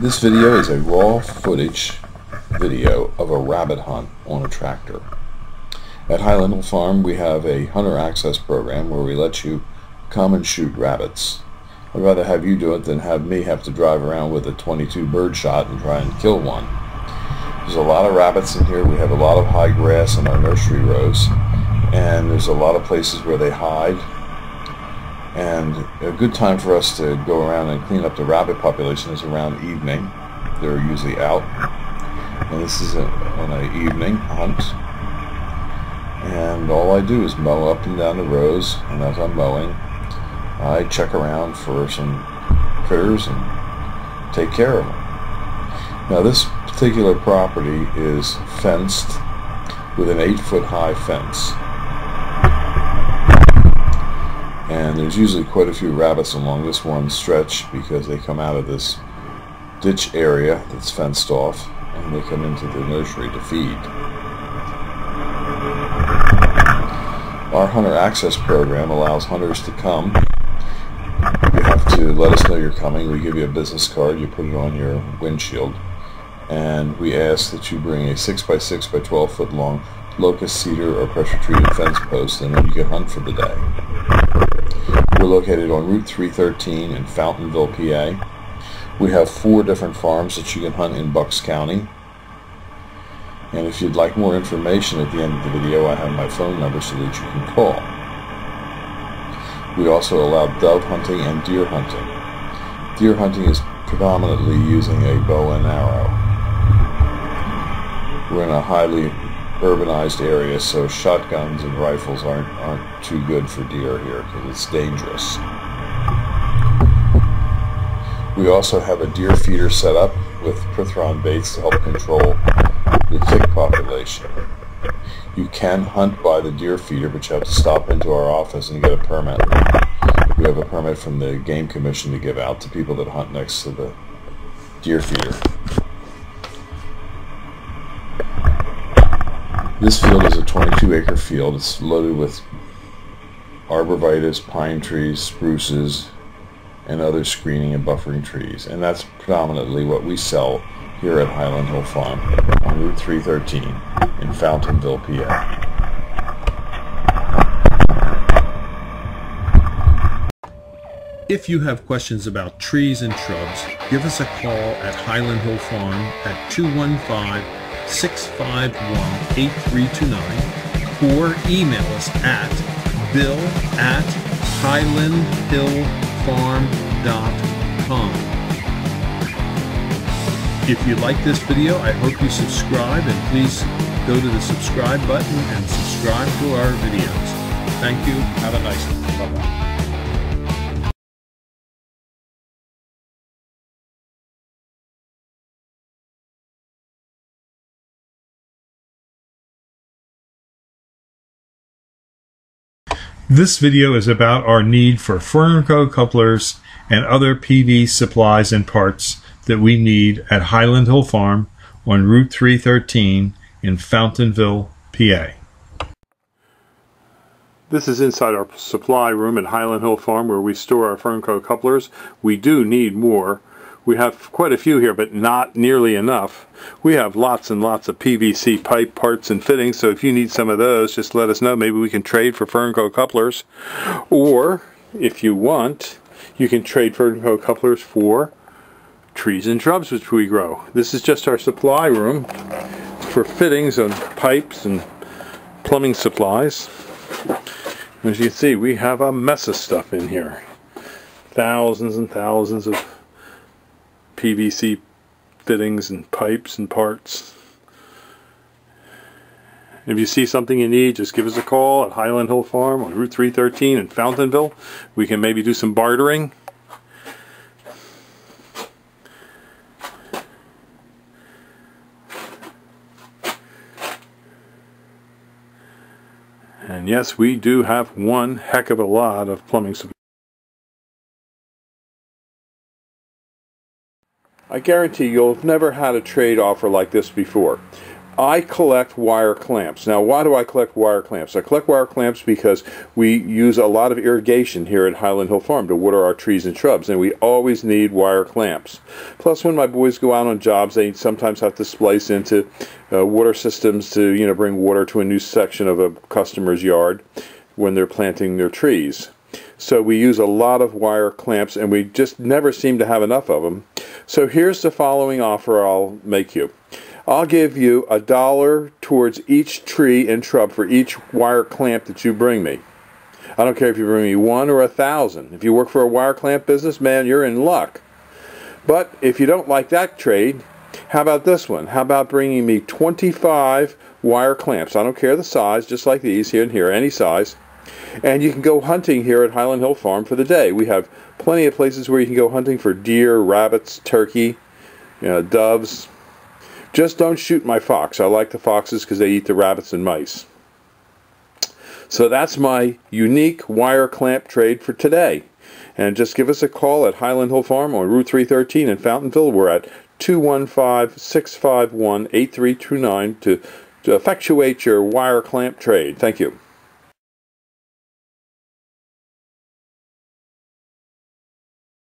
This video is a raw footage video of a rabbit hunt on a tractor. At Highland Hill Farm we have a hunter access program where we let you come and shoot rabbits. I'd rather have you do it than have me have to drive around with a 22 bird shot and try and kill one. There's a lot of rabbits in here. We have a lot of high grass in our nursery rows and there's a lot of places where they hide and a good time for us to go around and clean up the rabbit population is around evening. They're usually out. And this is a, on an evening hunt. And all I do is mow up and down the rows. And as I'm mowing, I check around for some critters and take care of them. Now this particular property is fenced with an eight foot high fence and there's usually quite a few rabbits along this one stretch because they come out of this ditch area that's fenced off and they come into the nursery to feed. Our hunter access program allows hunters to come. You have to let us know you're coming. We give you a business card. You put it on your windshield. And we ask that you bring a 6 by 6 by 12 foot long locust cedar or pressure treated fence post and then you can hunt for the day. We're located on Route 313 in Fountainville, PA. We have four different farms that you can hunt in Bucks County. And if you'd like more information at the end of the video, I have my phone number so that you can call. We also allow dove hunting and deer hunting. Deer hunting is predominantly using a bow and arrow. We're in a highly urbanized area, so shotguns and rifles aren't aren't too good for deer here because it's dangerous. We also have a deer feeder set up with Prithron baits to help control the tick population. You can hunt by the deer feeder, but you have to stop into our office and get a permit. We have a permit from the Game Commission to give out to people that hunt next to the deer feeder. This field is a 22 acre field. It's loaded with arborvitae, pine trees, spruces, and other screening and buffering trees. And that's predominantly what we sell here at Highland Hill Farm on Route 313 in Fountainville, PA. If you have questions about trees and shrubs, give us a call at Highland Hill Farm at 215 651-8329 or email us at bill at highlandhillfarm.com. If you like this video, I hope you subscribe and please go to the subscribe button and subscribe to our videos. Thank you. Have a nice one. Bye-bye. This video is about our need for Fernco couplers and other PV supplies and parts that we need at Highland Hill Farm on Route 313 in Fountainville, PA. This is inside our supply room at Highland Hill Farm where we store our Fernco couplers. We do need more. We have quite a few here, but not nearly enough. We have lots and lots of PVC pipe parts and fittings, so if you need some of those, just let us know. Maybe we can trade for Fernco couplers. Or, if you want, you can trade Fernco couplers for trees and shrubs which we grow. This is just our supply room for fittings and pipes and plumbing supplies. As you can see, we have a mess of stuff in here. Thousands and thousands of PVC fittings and pipes and parts. If you see something you need, just give us a call at Highland Hill Farm on Route 313 in Fountainville. We can maybe do some bartering. And yes, we do have one heck of a lot of plumbing supplies. I guarantee you'll have never had a trade offer like this before. I collect wire clamps. Now, why do I collect wire clamps? I collect wire clamps because we use a lot of irrigation here at Highland Hill Farm to water our trees and shrubs, and we always need wire clamps. Plus, when my boys go out on jobs, they sometimes have to splice into uh, water systems to, you know, bring water to a new section of a customer's yard when they're planting their trees. So we use a lot of wire clamps, and we just never seem to have enough of them. So here's the following offer I'll make you. I'll give you a dollar towards each tree and shrub for each wire clamp that you bring me. I don't care if you bring me one or a thousand. If you work for a wire clamp business, man, you're in luck. But if you don't like that trade, how about this one? How about bringing me 25 wire clamps? I don't care the size, just like these here and here, any size. And you can go hunting here at Highland Hill Farm for the day. We have plenty of places where you can go hunting for deer, rabbits, turkey, you know, doves, just don't shoot my fox. I like the foxes because they eat the rabbits and mice. So that's my unique wire clamp trade for today. And just give us a call at Highland Hill Farm on Route 313 in Fountainville. We're at 215-651-8329 to, to effectuate your wire clamp trade. Thank you.